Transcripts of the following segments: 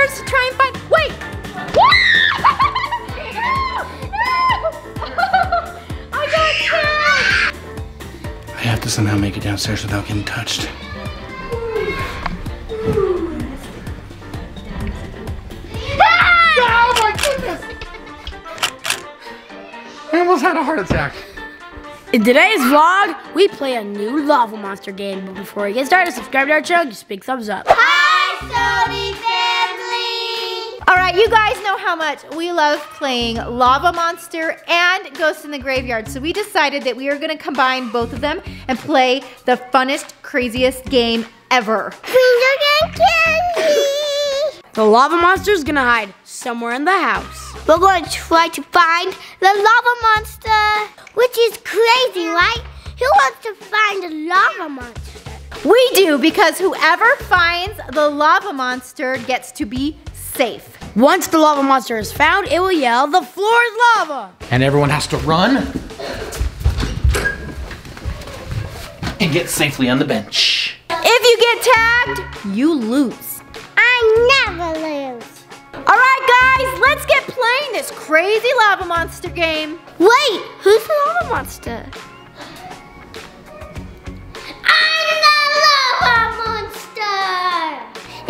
downstairs to try and find, wait. I got scared. I have to somehow make it downstairs without getting touched. Oh! I almost had a heart attack. In today's vlog, we play a new lava monster game. But before we get started, subscribe to our channel, just big thumbs up. Hi, SOTY family! All right, you guys know how much we love playing Lava Monster and Ghost in the Graveyard. So we decided that we are gonna combine both of them and play the funnest, craziest game ever. Finger candy! The lava monster is gonna hide somewhere in the house. We're going to try to find the lava monster, which is crazy, right? Who wants to find a lava monster? We do because whoever finds the lava monster gets to be safe. Once the lava monster is found, it will yell, the floor is lava. And everyone has to run and get safely on the bench. If you get tagged, you lose. I never lose. All right, guys, let's get playing this crazy lava monster game. Wait, who's the lava monster?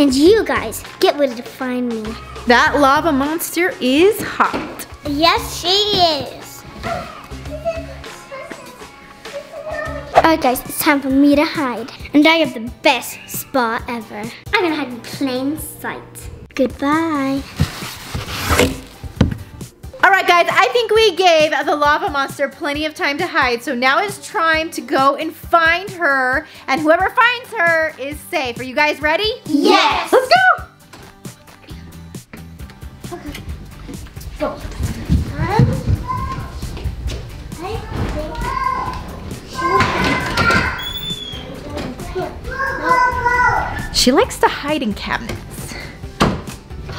And you guys, get ready to find me. That lava monster is hot. Yes, she is. Alright guys, it's time for me to hide. And I have the best spot ever. I'm gonna hide in plain sight. Goodbye. All right, guys, I think we gave the lava monster plenty of time to hide. So now it's time to go and find her. And whoever finds her is safe. Are you guys ready? Yes! Let's go. go She likes to hide in cabinets.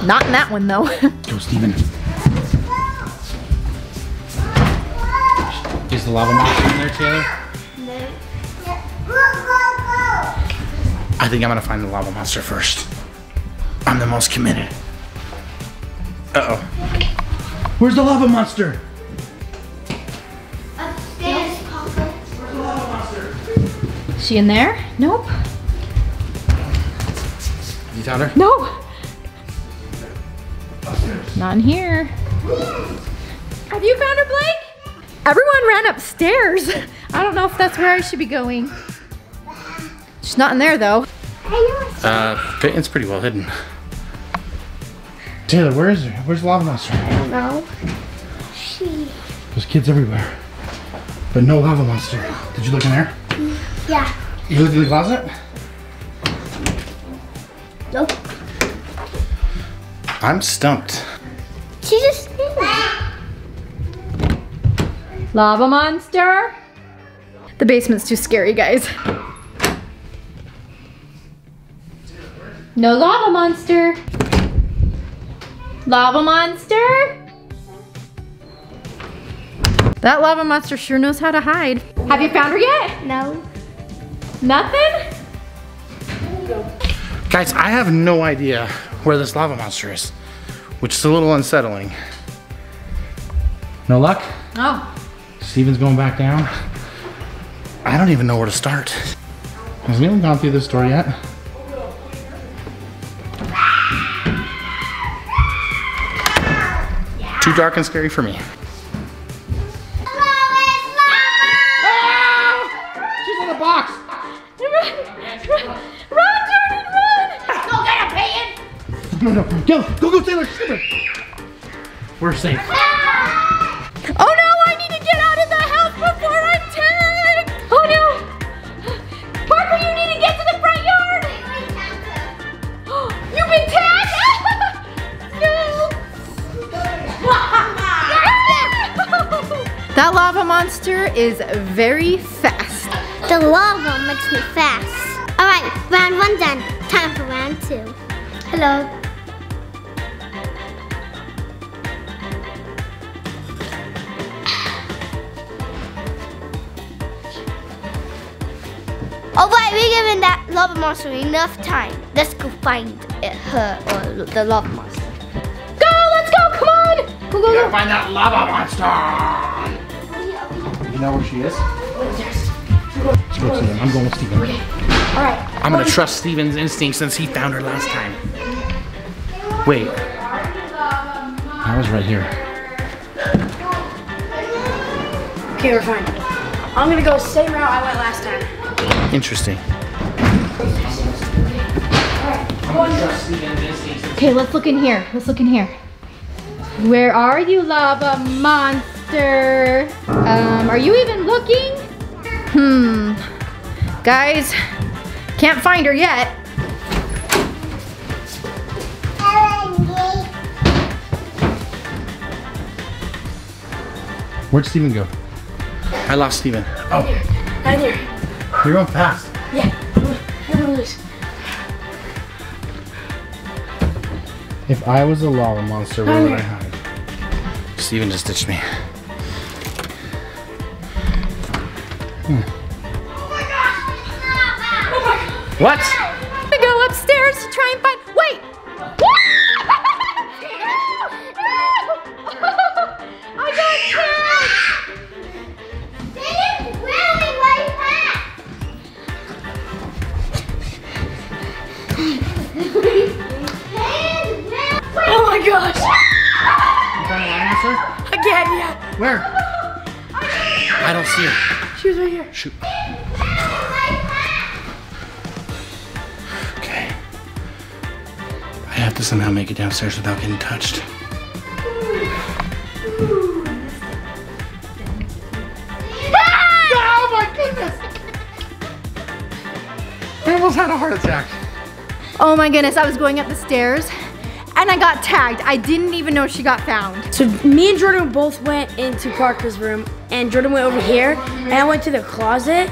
Not in that one, though. Go, Stephen. Is the lava monster in there, Taylor? No. I think I'm gonna find the lava monster first. I'm the most committed. Uh-oh. Where's the lava monster? Upstairs, Papa. Where's the lava monster? Is she in there? Nope. You found her? No. Not in here. Have you found her, Blake? Everyone ran upstairs. I don't know if that's where I should be going. She's not in there though. Uh, Payton's pretty well hidden. Taylor, where is her? Where's the lava monster? I don't know. She. There's kids everywhere. But no lava monster. Did you look in there? Yeah. You looked in the closet? Nope. I'm stumped. Lava monster. The basement's too scary, guys. No lava monster. Lava monster. That lava monster sure knows how to hide. Have you found her yet? No. Nothing? Guys, I have no idea where this lava monster is, which is a little unsettling. No luck? Oh. Stephen's going back down. I don't even know where to start. Has anyone gone through this door yet? Too dark and scary for me. Ah! She's in the box! Run, Jordyn, run! Go get her, Payton! No, no, go, go, go, Taylor, Taylor! We're safe. That lava monster is very fast. The lava makes me fast. Alright, round one done. Time for round two. Hello. Oh wait, we're giving that lava monster enough time. Let's go find it, her or the lava monster. Go, let's go, come on. Go, go, Gotta go. find that lava monster. You know where she is? Let's go, Stephen. I'm going with Stephen. All right. I'm gonna trust Stephen's instinct since he found her last time. Wait. I was right here. Okay, we're fine. I'm gonna go same route I went last time. Interesting. I'm gonna trust Stephen's instincts. Okay, let's look in here. Let's look in here. Where are you, lava monster? Um, are you even looking? Hmm. Guys, can't find her yet. Where'd Stephen go? I lost Stephen. Oh, Right there. you're going fast. Yeah. Everyone loose. If I was a lava monster, where would I hide? Stephen just ditched me. Hmm. What? I go upstairs to try and find. Wait! I got tagged! Oh my gosh. You found a lava monster? Again, yeah. Where? Shoot. Okay. I have to somehow make it downstairs without getting touched. Ah! Oh my goodness! I almost had a heart attack. Oh my goodness, I was going up the stairs and I got tagged. I didn't even know she got found. So me and Jordyn both went into Parker's room, and Jordyn went over here, and I went to the closet,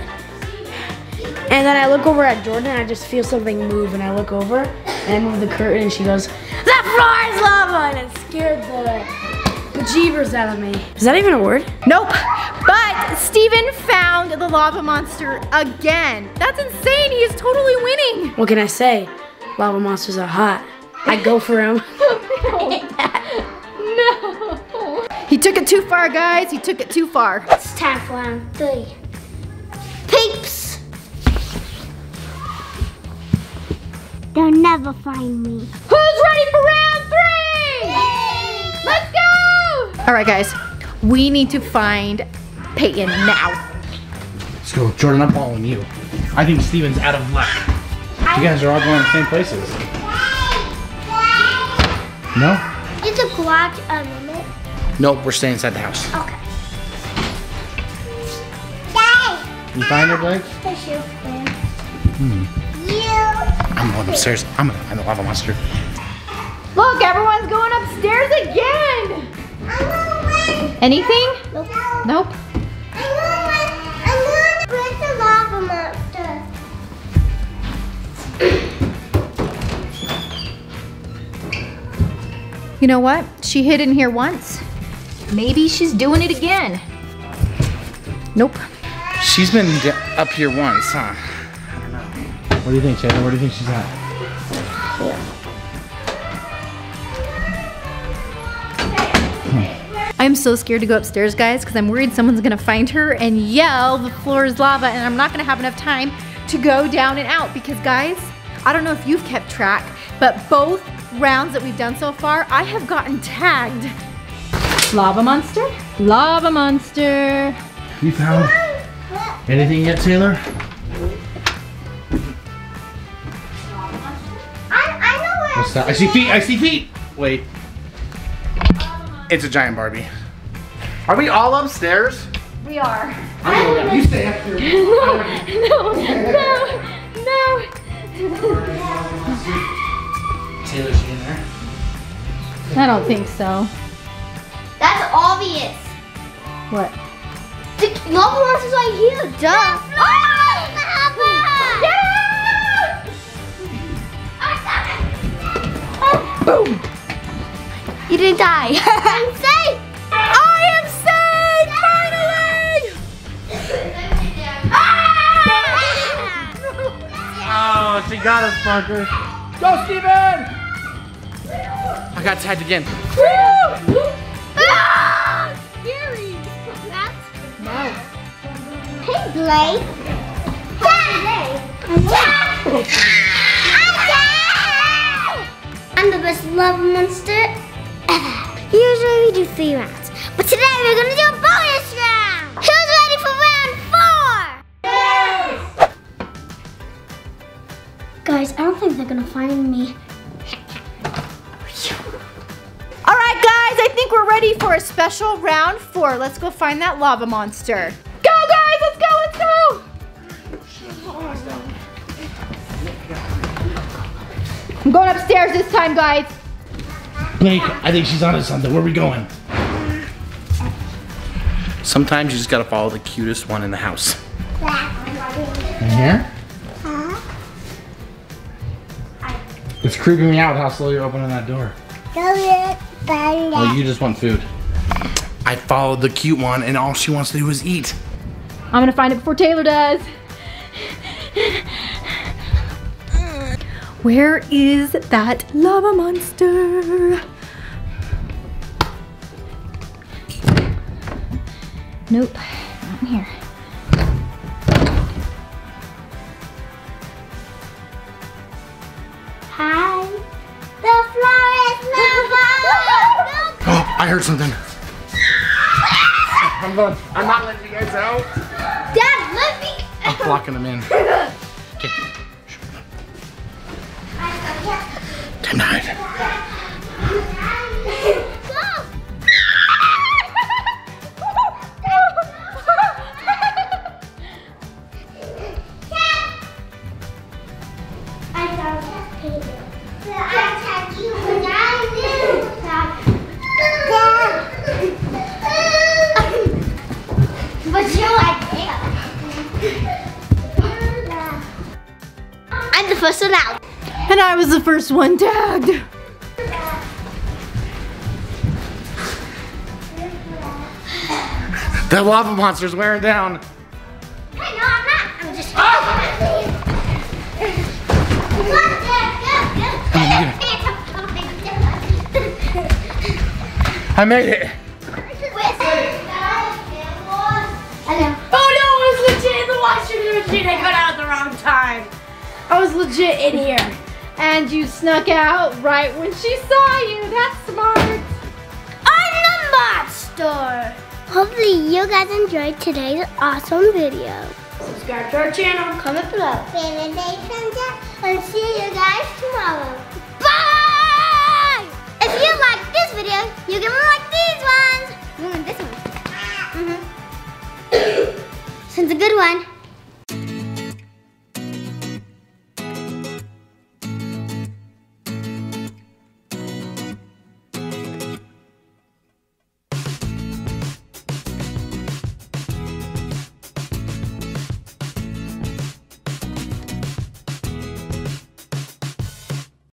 and then I look over at Jordyn, and I just feel something move, and I look over, and I move the curtain, and she goes, "That floor is lava!" and it scared the bejeebers out of me. Is that even a word? Nope. But Stephen found the lava monster again. That's insane. He is totally winning. What can I say? Lava monsters are hot. I go for them. No. He took it too far, guys. He took it too far. It's time for round three. Peeps! They'll never find me. Who's ready for round three? Let's go! All right, guys. We need to find Payton now. Let's go. Jordyn, I'm following you. I think Stephen's out of luck. You guys are all going to the same places. No? It's the garage a limit? Nope, we're staying inside the house. Okay. Dad! You find her, Blake? The shoe hmm. You! I'm going upstairs. I'm gonna find the lava monster. Look, everyone's going upstairs again. I'm gonna Anything? Nope. Nope. I'm gonna I'm gonna Where's the lava monster? You know what? She hid in here once. Maybe she's doing it again. Nope. She's been up here once, huh? I don't know. What do you think, Taylor? Where do you think she's at? Hmm. I'm so scared to go upstairs, guys, because I'm worried someone's gonna find her and yell, the floor is lava, and I'm not gonna have enough time to go down and out. Because, guys, I don't know if you've kept track, but both rounds that we've done so far, I have gotten tagged. Lava monster? Lava monster. You found anything yet, Taylor? I, I know where What's that? I see feet. I see feet. Wait. It's a giant Barbie. Are we all upstairs? We are. I'm going down. You stay up here. No, no, no. Taylor, she in there? I don't think so. That's obvious. What? The lava monster's right here, duh. Oh, Boom. You didn't die. I'm safe. I am safe, finally! Ah! Oh, she got us, Parker. Go, Stephen! I got tagged again. Blake. I'm the best love monster ever. Usually we do three rounds, but today we're gonna do a bonus round. Who's ready for round four? Yes. Guys, I don't think they're gonna find me. All right, guys, I think we're ready for a special round four. Let's go find that lava monster. I'm going upstairs this time, guys. Blake, I think she's onto something. Where are we going? Sometimes you just gotta follow the cutest one in the house. In here? It's creeping me out how slow you're opening that door. Oh, well, you just want food. I followed the cute one, and all she wants to do is eat. I'm gonna find it before Taylor does. Where is that lava monster? Nope, not in here. Hi. The florist lava. Oh, I heard something. I'm going. I'm not letting you guys out. Dad, let me. I'm blocking them in. Time I was the first one tagged. That lava monster's wearing down. Hey, no, I'm not. I'm just. Ah! I made it. Oh no, I was legit in the washing machine. I got out at the wrong time. I was legit in here. And you snuck out right when she saw you. That's smart. I'm the monster. Hopefully you guys enjoyed today's awesome video. Subscribe to our channel. Comment below. And see you guys tomorrow. Bye! If you like this video, you can like these ones. Mm, this one. Mm-hmm. Since a good one.